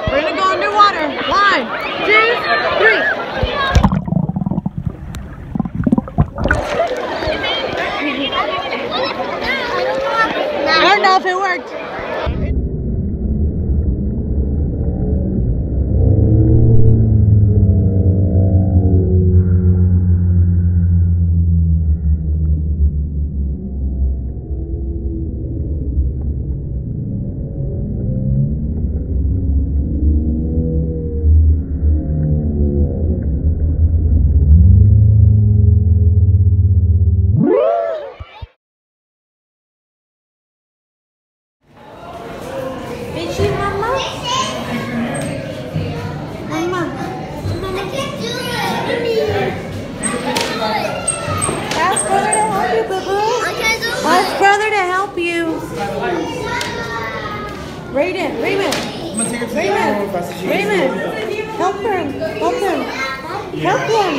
right, we're gonna go underwater. One, two, three. I don't know if it worked. Raiden, Raymond. Raymond. Raymond. Help him. Help him. Help him.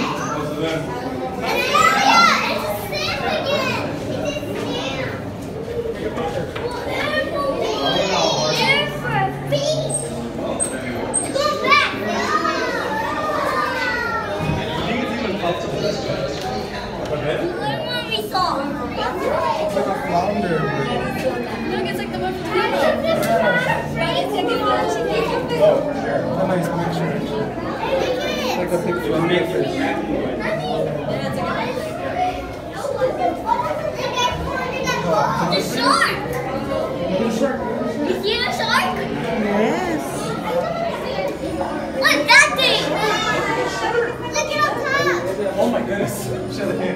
Look, it's like the one from The shark! You see the shark? Yes. Look, that thing! Look at up top! Oh my goodness.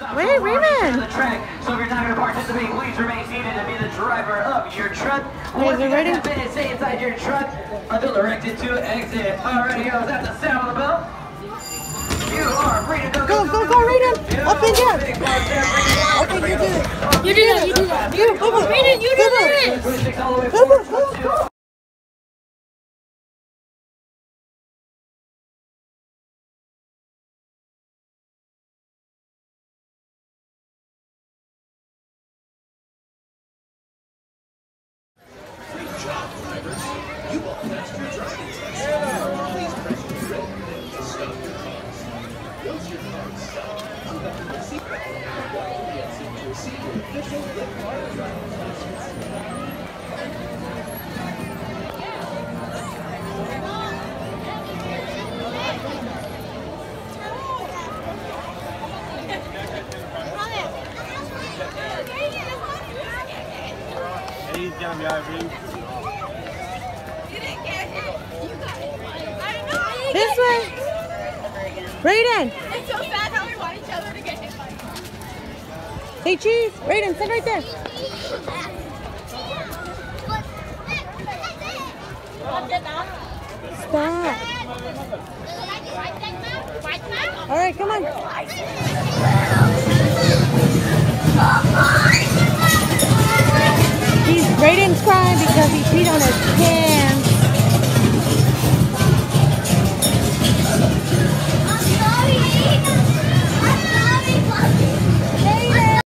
Wait, Raymond. The track. So if you're not going to participate, please remain seated and be the driver of your truck. Once you ready? have been stay inside your truck until directed to exit. Alrighty, yo, is that the sound of the bell? You are free to go. Go, go, go, Raiden. Up and down. Big ball, down, Okay, you do it. You do that, you do that. You, boo boo. Raiden, you do that. Push six He's gonna be over. Raiden. It's so sad how we want each other to get hit by Hey, cheese. Raiden, sit right there. Stop. All right, come on. He's Raiden's crying because he peed on his.